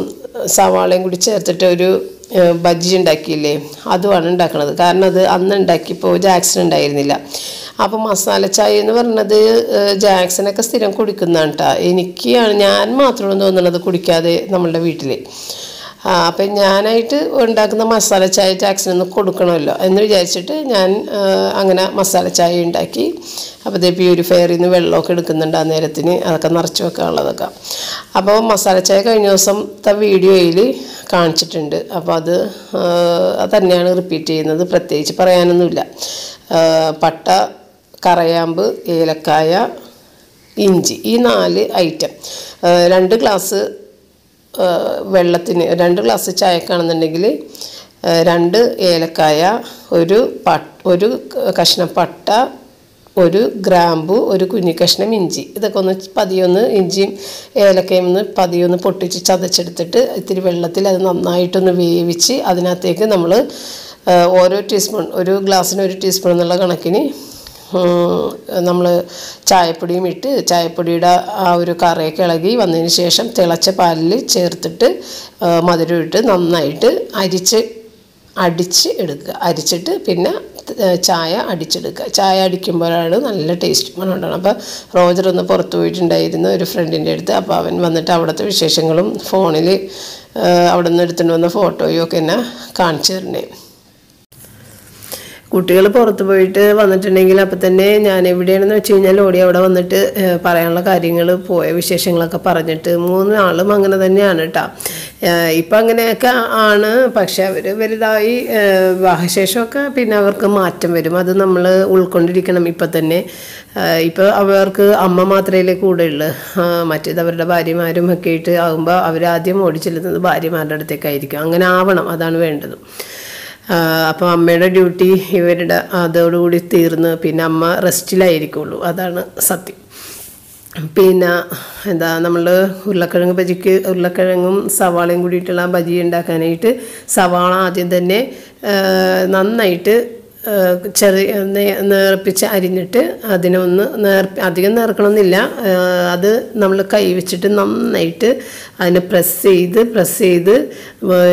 S2: സവാളയും കൂടി ചേർത്തിട്ട് ഒരു ബജ്ജി ഉണ്ടാക്കിയില്ലേ അതുമാണ് ഉണ്ടാക്കുന്നത് കാരണം അത് അന്ന് ഉണ്ടാക്കിയപ്പോൾ ജാക്സൺ ഉണ്ടായിരുന്നില്ല. അപ്പോൾ മസാല ചായ എന്ന് പറഞ്ഞത് ജാക്സനൊക്കെ സ്ഥിരം കുടിക്കുന്നതാണ് കേട്ടോ എനിക്കാണ് ഞാൻ മാത്രമാണ് തോന്നുന്നത് കുടിക്കാതെ നമ്മളുടെ വീട്ടിൽ ആ, അപ്പം ഞാനായിട്ട് ഉണ്ടാക്കുന്ന മസാല ചായ ടാക്സിനൊന്ന് കൊടുക്കണമല്ലോ എന്ന് വിചാരിച്ചിട്ട് ഞാൻ അങ്ങനെ മസാല ചായ ഉണ്ടാക്കി. അപ്പോൾ ഇതേ പ്യൂരിഫയറിൽ നിന്ന് വെള്ളമൊക്കെ എടുക്കുന്നുണ്ട് ആ നേരത്തിന്. അതൊക്കെ നിറച്ച് വെക്കാനുള്ളതൊക്കെ. അപ്പോൾ മസാല ചായ കഴിഞ്ഞ ദിവസത്തെ വീഡിയോയിൽ കാണിച്ചിട്ടുണ്ട്. അപ്പോൾ അത് അത് തന്നെയാണ് റിപ്പീറ്റ് ചെയ്യുന്നത്. പ്രത്യേകിച്ച് പറയാനൊന്നുമില്ല. പട്ട കറയാമ്പ് ഏലക്കായ ഇഞ്ചി ഈ നാല് ഐറ്റം രണ്ട് ഗ്ലാസ് വെള്ളത്തിന് രണ്ട് ഗ്ലാസ് ചായക്കാണെന്നുണ്ടെങ്കിൽ രണ്ട് ഏലക്കായ ഒരു പട്ട് ഒരു കഷ്ണം പട്ട ഒരു ഗ്രാമ്പു ഒരു കുഞ്ഞു കഷ്ണം ഇഞ്ചി. ഇതൊക്കെ ഒന്ന് പതിയൊന്ന് ഇഞ്ചിയും ഏലക്കയും ഒന്ന് പതിയൊന്ന് പൊട്ടിച്ച് ചതച്ചെടുത്തിട്ട് ഇത്തിരി വെള്ളത്തിൽ അത് നന്നായിട്ടൊന്ന് വേവിച്ച് അതിനകത്തേക്ക് നമ്മൾ ഓരോ ടീസ്പൂൺ ഒരു ഗ്ലാസ്സിന് ഒരു ടീസ്പൂൺ എന്നുള്ള കണക്കിന് നമ്മൾ ചായപ്പൊടിയും ഇട്ട് ചായപ്പൊടിയുടെ ആ ഒരു കറയൊക്കെ ഇളകി വന്നതിന് ശേഷം തിളച്ച പാലിൽ ചേർത്തിട്ട് മധുരം ഇട്ട് നന്നായിട്ട് അരിച്ച് അടിച്ച് എടുക്കുക. അരിച്ചിട്ട് പിന്നെ ചായ അടിച്ചെടുക്കുക. ചായ അടിക്കുമ്പോഴാണ് നല്ല ടേസ്റ്റ് മണമുണ്ടാണ് അപ്പോൾ റോജർ ഒന്ന് പുറത്തു പോയിട്ടുണ്ടായിരുന്നു ഒരു ഫ്രണ്ടിന്റെ അടുത്ത്. അപ്പോൾ അവൻ വന്നിട്ട് അവിടുത്തെ വിശേഷങ്ങളും ഫോണിൽ അവിടെ നിന്ന് എടുത്തുകൊണ്ട് വന്ന ഫോട്ടോയും ഒക്കെ എന്നെ കാണിച്ചു തരണേ കുട്ടികൾ പുറത്ത് പോയിട്ട് വന്നിട്ടുണ്ടെങ്കിൽ അപ്പം തന്നെ ഞാൻ എവിടെയാണെന്ന് വെച്ച് കഴിഞ്ഞാൽ ഓടി അവിടെ വന്നിട്ട് പറയാനുള്ള കാര്യങ്ങൾ പോയ വിശേഷങ്ങളൊക്കെ പറഞ്ഞിട്ട് മൂന്ന് ആളും അങ്ങനെ തന്നെയാണ് കേട്ടോ ഇപ്പം അങ്ങനെയൊക്കെ ആണ്. പക്ഷെ അവർ വലുതായി വിവാഹശേഷമൊക്കെ പിന്നെ അവർക്ക് മാറ്റം വരും. അത് നമ്മൾ ഉൾക്കൊണ്ടിരിക്കണം ഇപ്പം തന്നെ. ഇപ്പോൾ അവർക്ക് അമ്മ മാത്രമേ കൂടെ ഉള്ളൂ. മറ്റേത് അവരുടെ ഭാര്യമാരും ഒക്കെ ആയിട്ട് ആകുമ്പോൾ അവരാദ്യം ഓടിച്ചെല്ലുന്നത് ഭാര്യമാരുടെ അടുത്തേക്കായിരിക്കും. അങ്ങനെ ആവണം അതാണ് വേണ്ടത്. അപ്പോൾ അമ്മയുടെ ഡ്യൂട്ടി ഇവരുടെ അതോടുകൂടി തീർന്ന് പിന്നെ അമ്മ റെസ്റ്റിലായിരിക്കുള്ളൂ. അതാണ് സത്യം. പിന്നെ എന്താ നമ്മൾ ഉരുളക്കിഴങ്ങ് ബജിക്ക് ഉരുളക്കിഴങ്ങും സവാളയും കൂടിയിട്ടുള്ള ബജി ഉണ്ടാക്കാനായിട്ട് സവാള ആദ്യം തന്നെ നന്നായിട്ട് ചെറിയ നേർപ്പിച്ച് അരിഞ്ഞിട്ട് അതിനെ ഒന്ന് നേർ അധികം നേർക്കണമെന്നില്ല അത് നമ്മൾ കൈ വെച്ചിട്ട് നന്നായിട്ട് അതിനെ പ്രസ് ചെയ്ത് പ്രസ് ചെയ്ത്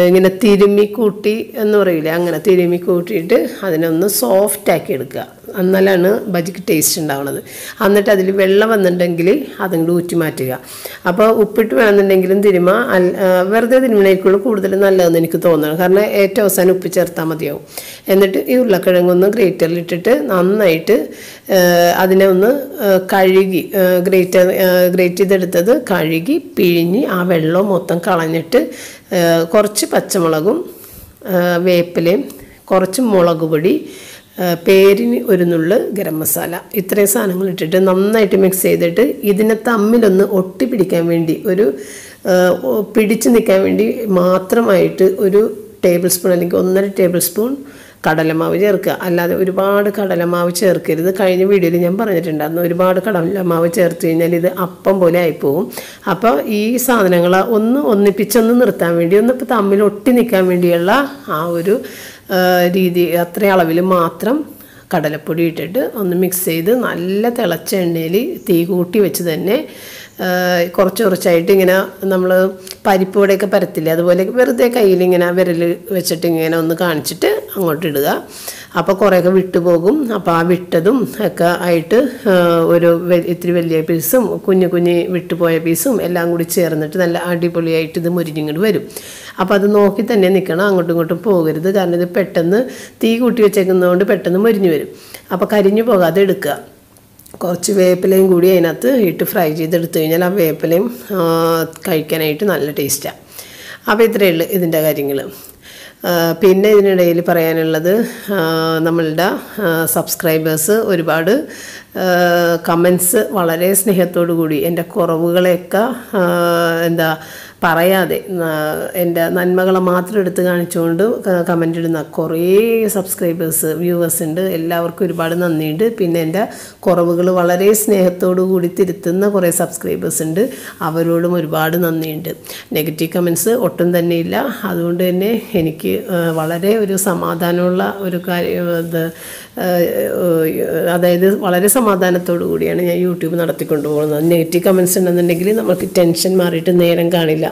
S2: ഇങ്ങനെ തിരുമ്മി കൂട്ടി എന്ന് പറയില്ലേ അങ്ങനെ തിരുമ്മി കൂട്ടിയിട്ട് അതിനെ ഒന്ന് സോഫ്റ്റ് ആക്കി എടുക്കുക. എന്നാലാണ് ബജിക്ക് ടേസ്റ്റ് ഉണ്ടാവുന്നത് എന്നിട്ട് അതിൽ വെള്ളം വന്നിട്ടുണ്ടെങ്കിൽ അതങ്ങോട്ട് ഊറ്റി മാറ്റുക. അപ്പോൾ ഉപ്പിട്ട് വേണമെന്നുണ്ടെങ്കിലും തിരുമ വെറുതെ തിരുമ്മണേക്കുള്ളൂ കൂടുതൽ നല്ലതെന്ന് എനിക്ക് തോന്നുന്നു കാരണം ഏറ്റവും അവസാനം ഉപ്പ് ചേർത്താൽ മതിയാവും. എന്നിട്ട് ഈ ഉരുളക്കിഴങ്ങൊന്ന് ഗ്രേറ്ററിലിട്ടിട്ട് നന്നായിട്ട് അതിനെ ഒന്ന് കഴുകി ഗ്രേറ്റർ ഗ്രേറ്റ് ചെയ്തെടുത്തത് കഴുകി പിഴിഞ്ഞ് ആ വെള്ളം മൊത്തം കളഞ്ഞിട്ട് കുറച്ച് പച്ചമുളകും വേപ്പിലയും കുറച്ച് മുളക് പൊടി പേരിന് ഒരു നുള്ള് ഗരം മസാല. ഇത്രയും സാധനങ്ങൾ ഇട്ടിട്ട് നന്നായിട്ട് മിക്സ് ചെയ്തിട്ട് ഇതിനെ തമ്മിലൊന്ന് ഒട്ടി പിടിക്കാൻ വേണ്ടി ഒരു പിടിച്ച് നിൽക്കാൻ വേണ്ടി മാത്രമായിട്ട് ഒരു ടേബിൾ സ്പൂൺ അല്ലെങ്കിൽ ഒന്നര ടേബിൾ സ്പൂൺ കടലമാവ് ചേർക്കുക. അല്ലാതെ ഒരുപാട് കടലമാവ് ചേർക്കരുത്. കഴിഞ്ഞ വീഡിയോയിൽ ഞാൻ പറഞ്ഞിട്ടുണ്ടായിരുന്നു ഒരുപാട് കടലമാവ് ചേർത്ത് കഴിഞ്ഞാൽ ഇത് അപ്പം പോലെ ആയിപ്പോവും. അപ്പോൾ ഈ സാധനങ്ങൾ ഒന്ന് ഒന്നിപ്പിച്ചൊന്ന് നിർത്താൻ വേണ്ടി ഒന്ന് ഇപ്പോൾ തമ്മിൽ ഒട്ടി നിൽക്കാൻ വേണ്ടിയുള്ള ആ ഒരു രീതി അത്ര അളവിൽ മാത്രം കടലപ്പൊടി ഇട്ടിട്ട് ഒന്ന് മിക്സ് ചെയ്ത് നല്ല തിളച്ച എണ്ണയിൽ തീ കൂട്ടി വെച്ച് തന്നെ കുറച്ച് കുറച്ചായിട്ട് ഇങ്ങനെ നമ്മൾ പരിപ്പ് ഇവിടെയൊക്കെ പരത്തില്ലേ? അതുപോലെ വെറുതെ കയ്യിൽ ഇങ്ങനെ വിരൽ വെച്ചിട്ട് ഇങ്ങനെ ഒന്ന് കാണിച്ചിട്ട് അങ്ങോട്ട് ഇടുക. അപ്പോൾ കുറേയൊക്കെ വിട്ടുപോകും അപ്പോൾ ആ വിട്ടതും ഒക്കെ ആയിട്ട് ഒരു ഇത്തിരി വലിയ പീസും കുഞ്ഞു കുഞ്ഞ് വിട്ടുപോയ പീസും എല്ലാം കൂടി ചേർന്നിട്ട് നല്ല അടിപൊളിയായിട്ട് ഇത് മുരിഞ്ഞിങ്ങോട്ട് വരും. അപ്പോൾ അത് നോക്കി തന്നെ നിൽക്കണം അങ്ങോട്ടും ഇങ്ങോട്ടും പോകരുത്. കാരണം ഇത് പെട്ടെന്ന് തീ കൂട്ടി വെച്ചേക്കുന്നതുകൊണ്ട് പെട്ടെന്ന് മുരിഞ്ഞു വരും. അപ്പോൾ കരിഞ്ഞു പോകാതെ എടുക്കുക. കുറച്ച് വേപ്പിലയും കൂടി അതിനകത്ത് ഇട്ട് ഫ്രൈ ചെയ്തെടുത്തു കഴിഞ്ഞാൽ ആ വേപ്പിലയും കഴിക്കാനായിട്ട് നല്ല ടേസ്റ്റാണ് അപ്പോൾ ഇത്രയേ ഉള്ളൂ ഇതിന്റെ കാര്യങ്ങൾ. പിന്നെ ഇതിനിടയിൽ പറയാനുള്ളത് നമ്മളുടെ സബ്സ്ക്രൈബേഴ്സ് ഒരുപാട് കമൻസ് വളരെ സ്നേഹത്തോടു കൂടി എന്റെ കുറവുകളെയൊക്കെ എന്താ പറയാതെ എന്റെ നന്മകളെ മാത്രം എടുത്ത് കാണിച്ചുകൊണ്ട് കമന്റ് ഇടുന്ന കുറേ സബ്സ്ക്രൈബേഴ്സ് വ്യൂവേഴ്സ് ഉണ്ട്. എല്ലാവർക്കും ഒരുപാട് നന്ദിയുണ്ട്. പിന്നെ എന്റെ കുറവുകൾ വളരെ സ്നേഹത്തോടു കൂടി തിരുത്തുന്ന കുറേ സബ്സ്ക്രൈബേഴ്സ് ഉണ്ട്. അവരോടും ഒരുപാട് നന്ദിയുണ്ട്. നെഗറ്റീവ് കമൻസ് ഒട്ടും തന്നെ ഇല്ല. അതുകൊണ്ട് തന്നെ എനിക്ക് വളരെ ഒരു സമാധാനമുള്ള ഒരു കാര്യം അതായത് വളരെ സമാധാനത്തോടു കൂടിയാണ് ഞാൻ യൂട്യൂബ് നടത്തിക്കൊണ്ട് പോകുന്നത് നെഗറ്റീവ് കമൻസ് ഉണ്ടെന്നുണ്ടെങ്കിൽ നമുക്ക് ടെൻഷൻ മാറിയിട്ട് നേരം കാണില്ല.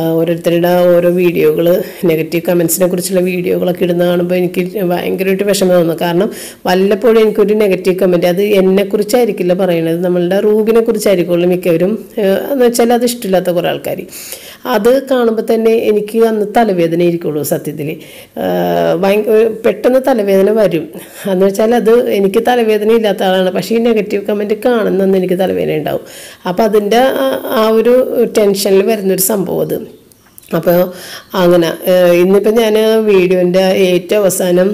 S2: ഓരോരുത്തരുടെ ഓരോ വീഡിയോകൾ നെഗറ്റീവ് കമൻസിനെ കുറിച്ചുള്ള വീഡിയോകളൊക്കെ ഇടുന്ന കാണുമ്പോൾ എനിക്ക് ഭയങ്കരമായിട്ട് വിഷമം തോന്നുന്നു കാരണം വല്ലപ്പോഴും എനിക്കൊരു നെഗറ്റീവ് കമന്റ് അത് എന്നെക്കുറിച്ചായിരിക്കില്ല പറയുന്നത് നമ്മളുടെ റൂബിനെ കുറിച്ചായിരിക്കുള്ളൂ മിക്കവരും. എന്ന് വെച്ചാൽ അത് ഇഷ്ടമില്ലാത്ത കുറേ ആൾക്കാർ അത് കാണുമ്പോൾ തന്നെ എനിക്ക് അന്ന് തലവേദന ഇരിക്കുള്ളൂ സത്യത്തിൽ. പെട്ടെന്ന് തലവേദന വരും. എന്ന് വെച്ചാൽ അത് എനിക്ക് തലവേദന ഇല്ലാത്ത ആളാണ്. പക്ഷേ ഈ നെഗറ്റീവ് കമന്റ് കാണുന്നെന്ന് എനിക്ക് തലവേദന ഉണ്ടാവും. അപ്പോൾ അതിന്റെ ആ ഒരു ടെൻഷനിൽ വരുന്നൊരു സംഭവം അത്. അപ്പോൾ അങ്ങനെ ഇന്നിപ്പോൾ ഞാൻ വീഡിയോന്റെ ഏറ്റവും അവസാനം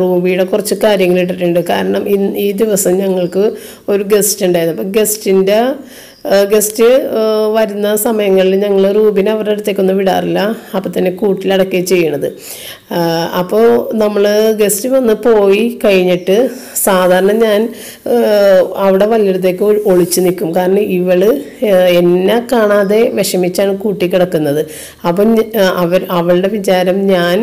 S2: റൂബിയുടെ കുറച്ച് കാര്യങ്ങൾ ഇട്ടിട്ടുണ്ട്. കാരണം ഈ ദിവസം ഞങ്ങൾക്ക് ഒരു ഗസ്റ്റ് ഉണ്ടായിരുന്നു. അപ്പോൾ ഗസ്റ്റിന്റെ ഗസ്റ്റ് വരുന്ന സമയങ്ങളിൽ ഞങ്ങൾ റൂബിനെ അവരുടെ അടുത്തേക്കൊന്നും വിടാറില്ല. അപ്പോൾ തന്നെ കൂട്ടിലടക്കുകയും ചെയ്യണത്. അപ്പോൾ നമ്മൾ ഗസ്റ്റ് വന്ന് പോയി കഴിഞ്ഞിട്ട് സാധാരണ ഞാൻ അവിടെ വല്ലയിടത്തേക്ക് ഒളിച്ചു നിൽക്കും. കാരണം ഇവൾ എന്നെ കാണാതെ വിഷമിച്ചാണ് കൂട്ടി കിടക്കുന്നത്. അപ്പം അവർ അവളുടെ വിചാരം ഞാൻ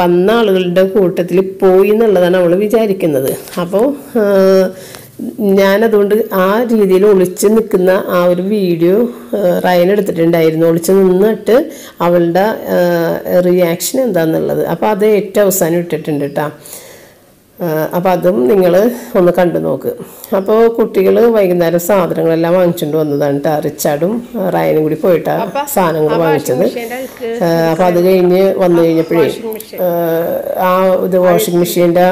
S2: വന്ന ആളുകളുടെ കൂട്ടത്തിൽ പോയി എന്നുള്ളതാണ് അവൾ വിചാരിക്കുന്നത്. അപ്പോൾ ഞാനതുകൊണ്ട് ആ രീതിയിൽ ഒളിച്ച് നിൽക്കുന്ന ആ ഒരു വീഡിയോ റയൻ എടുത്തിട്ടുണ്ടായിരുന്നു. ഒളിച്ച് നിന്നിട്ട് അവളുടെ റിയാക്ഷൻ എന്താണെന്നുള്ളത് അപ്പോൾ അത് ഏറ്റവും അവസാനം ഇട്ടിട്ടുണ്ട് കേട്ടോ അപ്പോൾ അതും നിങ്ങൾ ഒന്ന് കണ്ടു നോക്ക്. അപ്പോൾ കുട്ടികൾ വൈകുന്നേരം സാധനങ്ങളെല്ലാം വാങ്ങിച്ചുകൊണ്ട് വന്നതാണ് കേട്ടോ റിച്ചാർഡും റയനും കൂടി പോയിട്ടാണ് സാധനങ്ങൾ വാങ്ങിച്ചത്. അപ്പോൾ അത് കഴിഞ്ഞ് വന്നു കഴിഞ്ഞപ്പോഴേ ആ, ഇത് വാഷിംഗ് മെഷീന്റെ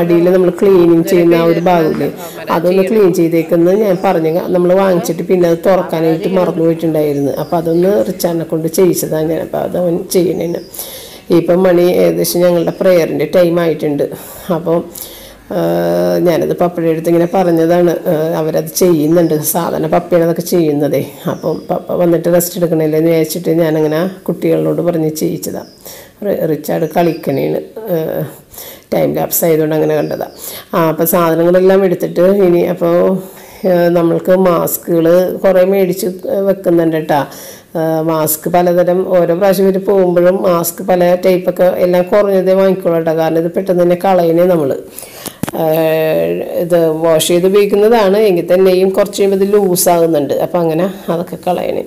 S2: അടിയിൽ നമ്മൾ ക്ലീനിങ് ചെയ്യുന്ന ആ ഒരു ഭാഗമില്ലേ അതൊന്ന് ക്ലീൻ ചെയ്തേക്കുന്നത് ഞാൻ പറഞ്ഞു. നമ്മൾ വാങ്ങിച്ചിട്ട് പിന്നെ അത് തുറക്കാനായിട്ട് മറന്നു പോയിട്ടുണ്ടായിരുന്നു. അപ്പോൾ അതൊന്ന് റിച്ചാറിനെ കൊണ്ട് ചെയ്യിച്ചതാണ് ഞാൻ. അപ്പോൾ അത് അവൻ ചെയ്യണേന്. ഇപ്പം മണി ഏകദേശം ഞങ്ങളുടെ പ്രെയറിന്റെ ടൈം ആയിട്ടുണ്ട്. അപ്പം ഞാനത് പപ്പയുടെ അടുത്ത് ഇങ്ങനെ പറഞ്ഞതാണ്. അവരത് ചെയ്യുന്നുണ്ട്. സാധാരണ പപ്പയാണ് അതൊക്കെ ചെയ്യുന്നതേ. അപ്പം പപ്പ വന്നിട്ട് റെസ്റ്റ് എടുക്കണമല്ലോ എന്ന് വിചാരിച്ചിട്ട് ഞാനങ്ങനെ കുട്ടികളോട് പറഞ്ഞ് ചെയ്യിച്ചതാണ് റിച്ചാർഡ് കളിക്കണേന് ടൈം ലാപ്സ് ആയതുകൊണ്ട് അങ്ങനെ കണ്ടതാണ് ആ അപ്പോൾ സാധനങ്ങളെല്ലാം എടുത്തിട്ട് ഇനി അപ്പോൾ നമ്മൾക്ക് മാസ്കുകൾ കുറേ മേടിച്ച് വെക്കുന്നുണ്ട് കേട്ടോ മാസ്ക് പലതരം ഓരോ പ്രാവശ്യം ഇവർ പോകുമ്പോഴും മാസ്ക് പല ടൈപ്പൊക്കെ എല്ലാം കുറഞ്ഞതേ വാങ്ങിക്കോളൂ കേട്ടോ. കാരണം ഇത് പെട്ടെന്ന് തന്നെ കളയണേ നമ്മൾ ഇത് വാഷ് ചെയ്ത് ഉപയോഗിക്കുന്നതാണ്. എങ്കിൽ തന്നെയും കുറച്ച് കഴിയുമ്പോൾ ഇത് ലൂസാകുന്നുണ്ട് അപ്പോൾ അങ്ങനെ അതൊക്കെ കളയണേ.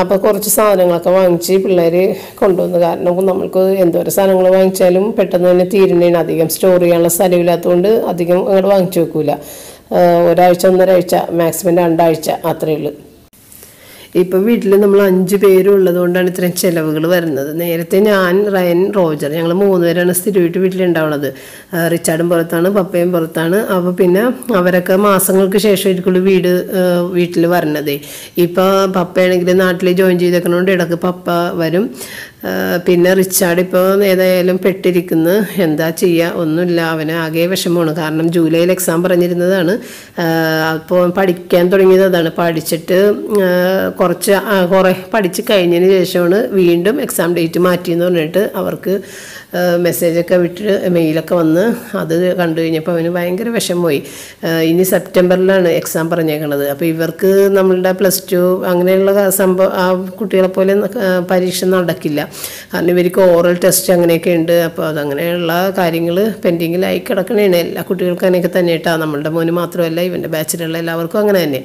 S2: അപ്പോൾ കുറച്ച് സാധനങ്ങളൊക്കെ വാങ്ങിച്ച് പിള്ളേർ കൊണ്ടുവന്നു കാരണം നമ്മൾക്ക് എന്തോരം സാധനങ്ങൾ വാങ്ങിച്ചാലും പെട്ടെന്ന് തന്നെ തീരുന്നതിന് അധികം സ്റ്റോർ ചെയ്യാനുള്ള സ്ഥലമില്ലാത്തതുകൊണ്ട് അധികം അങ്ങോട്ട് വാങ്ങിച്ചു വെക്കൂല. ഒരാഴ്ച ഒന്നരാഴ്ച മാക്സിമം രണ്ടാഴ്ച അത്രയേ ഉള്ളൂ. ഇപ്പം വീട്ടിൽ നമ്മൾ അഞ്ച് പേരും ഉള്ളതുകൊണ്ടാണ് ഇത്രയും ചിലവുകൾ വരുന്നത്. നേരത്തെ ഞാൻ റയൻ റോജർ ഞങ്ങൾ മൂന്ന് പേരാണ് സ്ഥിരമായിട്ട് വീട്ടിലുണ്ടാവുന്നത് റിച്ചാർഡും പുറത്താണ് പപ്പയും പുറത്താണ്. അപ്പോൾ പിന്നെ അവരൊക്കെ മാസങ്ങൾക്ക് ശേഷം ആയിരിക്കുള്ളൂ വീട് വീട്ടിൽ വരണതേ. ഇപ്പോൾ പപ്പയാണെങ്കിൽ നാട്ടിൽ ജോയിൻ ചെയ്തേക്കണോണ്ട് ഇടയ്ക്ക് പപ്പ വരും. പിന്നെ റിച്ചാർഡ് ഇപ്പോൾ ഏതായാലും പെട്ടിരിക്കുന്നു. എന്താ ചെയ്യുക ഒന്നുമില്ല. അവന് ആകെ വിഷമമാണ്. കാരണം ജൂലൈയിൽ എക്സാം പറഞ്ഞിരുന്നതാണ്. അപ്പോൾ പഠിക്കാൻ തുടങ്ങിയത് അതാണ്. പഠിച്ചിട്ട് കുറച്ച് കുറേ പഠിച്ച് കഴിഞ്ഞതിന് ശേഷമാണ് വീണ്ടും എക്സാം ഡേറ്റ് മാറ്റിയെന്ന് പറഞ്ഞിട്ട് അവർക്ക് മെസ്സേജൊക്കെ വിട്ട് മെയിലൊക്കെ വന്ന് അത് കണ്ടു കഴിഞ്ഞപ്പോൾ അവന് ഭയങ്കര വിഷമമായി. ഇനി സെപ്റ്റംബറിലാണ് എക്സാം പറഞ്ഞേക്കണത്. അപ്പോൾ ഇവർക്ക് നമ്മളുടെ പ്ലസ് ടു അങ്ങനെയുള്ള സംഭവം ആ കുട്ടികളെ പോലെ പരീക്ഷ നടക്കില്ല. കാരണം ഇവർക്ക് ഓറൽ ടെസ്റ്റ് അങ്ങനെയൊക്കെ ഉണ്ട്. അപ്പോൾ അതങ്ങനെയുള്ള കാര്യങ്ങൾ പെൻഡിങ്ങിലായി കിടക്കണേണ്. എല്ലാ കുട്ടികൾക്കും അങ്ങനെയൊക്കെ തന്നെ കേട്ടോ നമ്മളുടെ മോന് മാത്രമല്ല ഇവന്റെ ബാച്ചിലുള്ള എല്ലാവർക്കും അങ്ങനെ തന്നെ.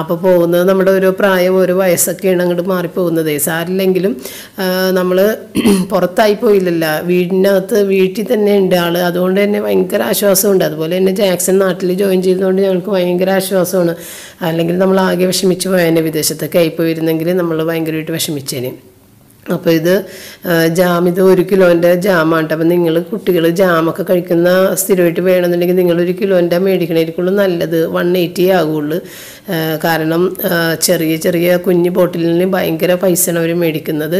S2: അപ്പോൾ പോകുന്നത് നമ്മുടെ ഓരോ പ്രായം ഓരോ വയസ്സൊക്കെയാണ് അങ്ങോട്ട് മാറിപ്പോകുന്നത്. സാരില്ലെങ്കിലും നമ്മൾ പുറത്തായി പോയില്ലല്ലോ. വീടിനകത്ത് വീട്ടിൽ തന്നെ ഉണ്ട് ആൾ അതുകൊണ്ട് തന്നെ ഭയങ്കര ആശ്വാസമുണ്ട്. അതുപോലെ തന്നെ ജാക്സൺ നാട്ടിൽ ജോയിൻ ചെയ്തതുകൊണ്ട് ഞങ്ങൾക്ക് ഭയങ്കര ആശ്വാസമാണ്. അല്ലെങ്കിൽ നമ്മൾ ആകെ വിഷമിച്ച് പോയതിനെ വിദേശത്തൊക്കെ ആയിപ്പോയിരുന്നെങ്കിൽ നമ്മൾ ഭയങ്കരമായിട്ട് വിഷമിച്ചേനെ. അപ്പോൾ ഇത് ജാം ഇത് ഒരു കിലോന്റെ ജാമാണ്. അപ്പം നിങ്ങൾ കുട്ടികൾ ജാമൊക്കെ കഴിക്കുന്ന സ്ഥിരമായിട്ട് വേണമെന്നുണ്ടെങ്കിൽ നിങ്ങൾ ഒരു കിലോന്റെ മേടിക്കണേക്കുള്ളൂ നല്ലത് വൺ എയ്റ്റി ആകുള്ളൂ കാരണം ചെറിയ ചെറിയ കുഞ്ഞ് ബോട്ടിലിന് ഭയങ്കര പൈസയാണ് അവർ മേടിക്കുന്നത്.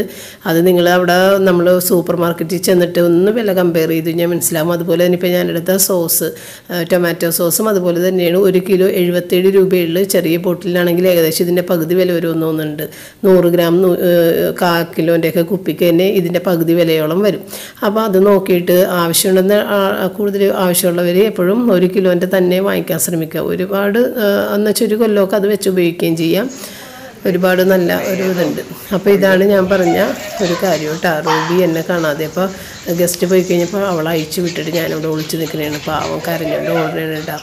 S2: അത് നിങ്ങൾ അവിടെ നമ്മൾ സൂപ്പർ മാർക്കറ്റിൽ ചെന്നിട്ട് ഒന്ന് വില കമ്പയർ ചെയ്ത് കഴിഞ്ഞാൽ മനസ്സിലാവും. അതുപോലെ തന്നെ ഇപ്പോൾ ഞാനെടുത്ത സോസ് ടൊമാറ്റോ സോസും അതുപോലെ തന്നെയാണ് ഒരു കിലോ എഴുപത്തേഴ് രൂപയുള്ള ചെറിയ ബോട്ടിലാണെങ്കിൽ ഏകദേശം ഇതിന്റെ പകുതി വില വരുമെന്ന് തോന്നുന്നുണ്ട്. നൂറ് ഗ്രാം കാ കിലോന്റെയൊക്കെ കുപ്പിക്ക് തന്നെ ഇതിന്റെ പകുതി വിലയോളം വരും. അപ്പോൾ അത് നോക്കിയിട്ട് ആവശ്യമുണ്ടെന്ന് കൂടുതൽ ആവശ്യമുള്ളവർ എപ്പോഴും ഒരു കിലോന്റെ തന്നെ വാങ്ങിക്കാൻ ശ്രമിക്കുക. ഒരുപാട് എന്നുവെച്ചാൽ ഒരു ഒരു കൊല്ലമൊക്കെ അത് വെച്ച് ഉപയോഗിക്കുകയും ചെയ്യാം. ഒരുപാട് നല്ല ഒരു ഇതുണ്ട്. അപ്പോൾ ഇതാണ് ഞാൻ പറഞ്ഞ ഒരു കാര്യം കേട്ടോ. റൂബി എന്നെ കാണാതെ. അപ്പോൾ ഗസ്റ്റ് പോയി കഴിഞ്ഞപ്പോൾ അവളെ അയച്ചു വിട്ടിട്ട് ഞാനിവിടെ ഒളിച്ച് നിൽക്കുന്നതാണ് പാവം കരഞ്ഞുകൊണ്ട് ഓർഡർ
S1: ദേ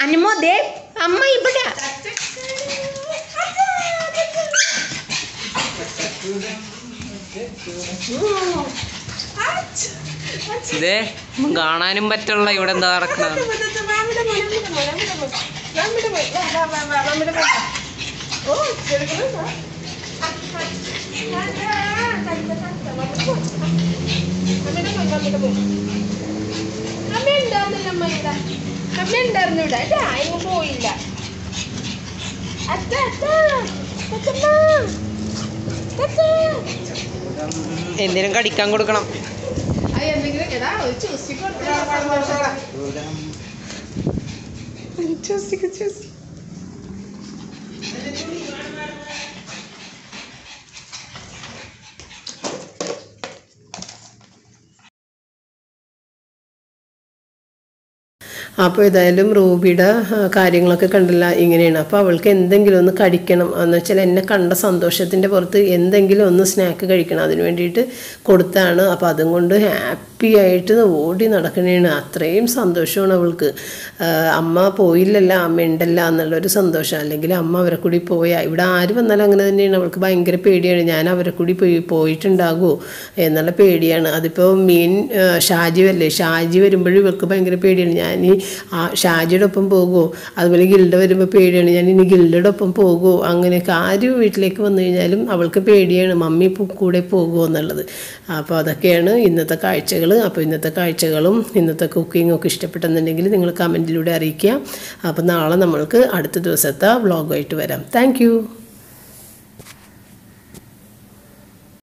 S1: അനുമോ ദേ അമ്മ ഇവിടെ ഇതേ കാണാനും പറ്റുള്ള ഇവിടെ എന്താ നടക്കണത്
S3: അമ്മ ഉണ്ടായിരുന്നില്ല അമ്മ ഇവിടെ അമ്മ ഉണ്ടായിരുന്നു ഇവിടെ? അല്ല അതിന് പോയില്ല. അച്ഛ അച്ഛ അച്ഛമ്മ അച്ഛ
S1: എന്തിനും കടിക്കാൻ കൊടുക്കണം.
S3: എന്തെങ്കിലും
S2: അപ്പോൾ ഏതായാലും റൂബിയുടെ കാര്യങ്ങളൊക്കെ കണ്ടില്ല ഇങ്ങനെയാണ്. അപ്പോൾ അവൾക്ക് എന്തെങ്കിലും ഒന്ന് കടിക്കണം എന്ന് വെച്ചാൽ എന്നെ കണ്ട സന്തോഷത്തിന്റെ പുറത്ത് എന്തെങ്കിലും ഒന്ന് സ്നാക്ക് കഴിക്കണം. അതിന് വേണ്ടിയിട്ട് കൊടുത്താണ്. അപ്പോൾ അതും കൊണ്ട് ഹാപ്പി ആയിട്ട് ഓടി നടക്കണേണ്. അത്രയും സന്തോഷമാണ് അവൾക്ക്. അമ്മ പോയില്ലല്ല അമ്മ ഉണ്ടല്ല എന്നുള്ളൊരു സന്തോഷം. അല്ലെങ്കിൽ അമ്മ അവരെ കൂടി പോയാൽ ഇവിടെ ആര് വന്നാലും അങ്ങനെ തന്നെയാണ്. അവൾക്ക് ഭയങ്കര പേടിയാണ്. ഞാൻ അവരെ കൂടി പോയി പോയിട്ടുണ്ടാകുമോ എന്നുള്ള പേടിയാണ്. അതിപ്പോൾ മീൻ ഷാജി വരില്ലേ? ഷാജി വരുമ്പോഴും ഇവൾക്ക് ഭയങ്കര പേടിയാണ്. ഞാൻ ഈ ആ ഷാജിയുടെ ഒപ്പം പോകുമോ അതുപോലെ ഗിൽഡ വരുമ്പോൾ പേടിയാണ് ഞാൻ ഇനി ഗിൽഡയുടെ ഒപ്പം പോകുമോ അങ്ങനെയൊക്കെ ആര് വീട്ടിലേക്ക് വന്നു കഴിഞ്ഞാലും അവൾക്ക് പേടിയാണ് മമ്മി കൂടെ പോകുമോ എന്നുള്ളത്. അപ്പോൾ അതൊക്കെയാണ് ഇന്നത്തെ കാഴ്ചകൾ അപ്പോൾ ഇന്നത്തെ കാഴ്ചകളും ഇന്നത്തെ കുക്കിങ്ങും ഒക്കെ ഇഷ്ടപ്പെട്ടെന്നുണ്ടെങ്കിൽ നിങ്ങൾ കമന്റിലൂടെ അറിയിക്കുക. അപ്പോൾ നാളെ നമ്മൾക്ക് അടുത്ത ദിവസത്തെ വ്ളോഗായിട്ട് വരാം. താങ്ക്